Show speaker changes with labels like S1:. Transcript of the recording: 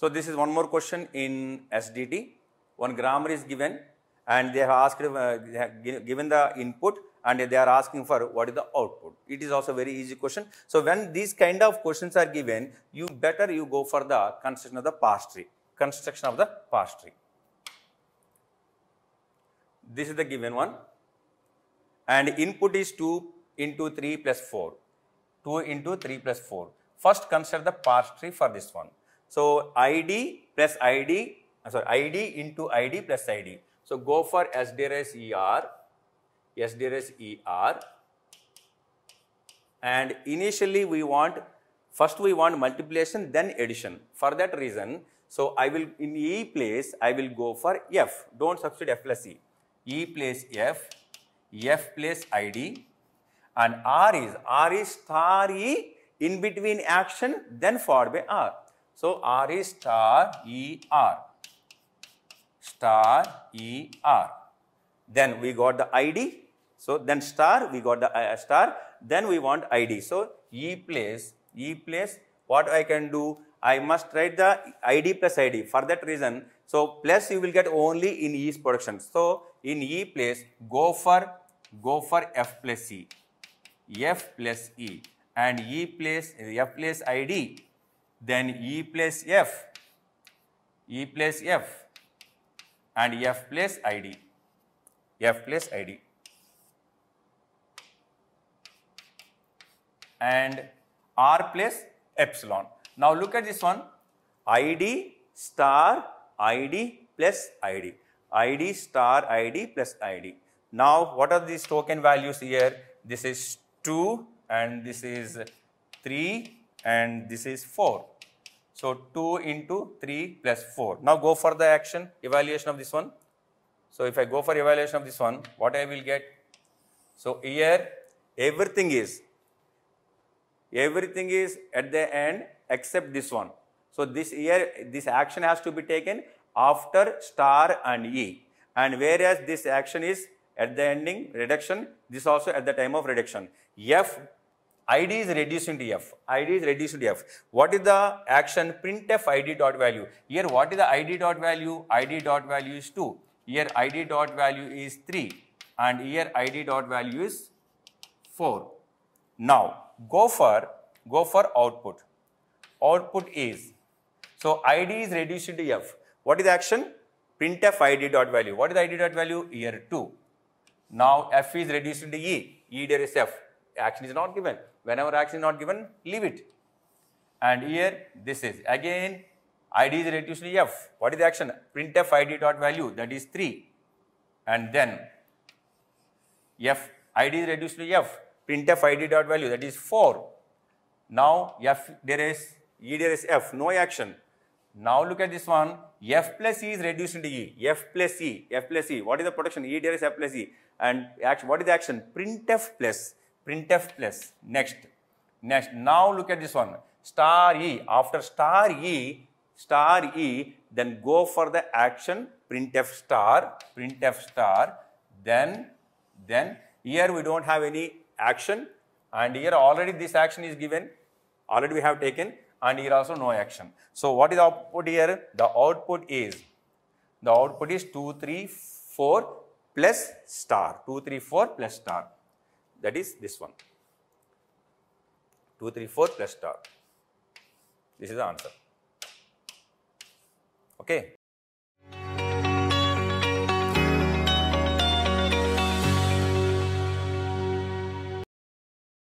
S1: So this is one more question in SDT. One grammar is given and they have asked, uh, they have given the input and they are asking for what is the output. It is also very easy question. So when these kind of questions are given, you better you go for the construction of the parse tree. Construction of the parse tree. This is the given one and input is 2 into 3 plus 4. 2 into 3 plus 4. First consider the parse tree for this one. So ID plus ID, uh, sorry, ID into ID plus ID. So go for S D R S E R, S D R S E R. And initially we want, first we want multiplication, then addition. For that reason, so I will, in E place, I will go for F. Don't substitute F plus E. E place F, F place ID, and R is, R is star E in between action, then followed by R. So R is star E R, star E R. Then we got the ID. So then star, we got the uh, star. Then we want ID. So E place, E place, what I can do? I must write the ID plus ID. For that reason, so plus you will get only in E's production. So in E place, go for, go for F plus E. F plus E and E place F place ID, then E plus F, E plus F and F plus ID, F place ID. And R plus epsilon. Now look at this one, ID star ID plus ID, ID star ID plus ID. Now what are these token values here? This is 2 and this is 3 and this is 4. So 2 into 3 plus 4. Now go for the action evaluation of this one. So if I go for evaluation of this one, what I will get? So here everything is, everything is at the end except this one. So this here, this action has to be taken after star and E. And whereas this action is at the ending reduction, this also at the time of reduction. F, ID is reduced into F. ID is reduced into F. What is the action? Printf ID dot value. Here what is the ID dot value? ID dot value is 2. Here ID dot value is 3. And here ID dot value is 4. Now go for, go for output. Output is, so ID is reduced into F. What is the action? Printf ID dot value. What is the ID dot value? Here 2. Now F is reduced into E. E there is F. Action is not given. Whenever action is not given, leave it. And here this is again ID is reduced to F. What is the action? Printf ID dot value that is 3. And then F ID is reduced to F. Printf ID dot value that is 4. Now F there is E there is F. No action. Now look at this one. F plus E is reduced into E. F plus E. F plus E. What is the production? E there is F plus E. And action, what is the action? Printf plus. Printf plus. Next. Next. Now look at this one. Star E. After star E, star E, then go for the action printf star, printf star. Then, then here we don't have any action. And here already this action is given. Already we have taken and here also no action. So what is the output here? The output is, the output is 2, 3, 4 plus star, 2, 3, 4 plus star. That is this one. 2, 3, 4 plus star. This is the answer. Okay.